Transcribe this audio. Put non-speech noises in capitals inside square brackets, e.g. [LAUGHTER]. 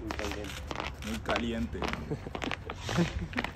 Muy caliente. Muy caliente. [LAUGHS]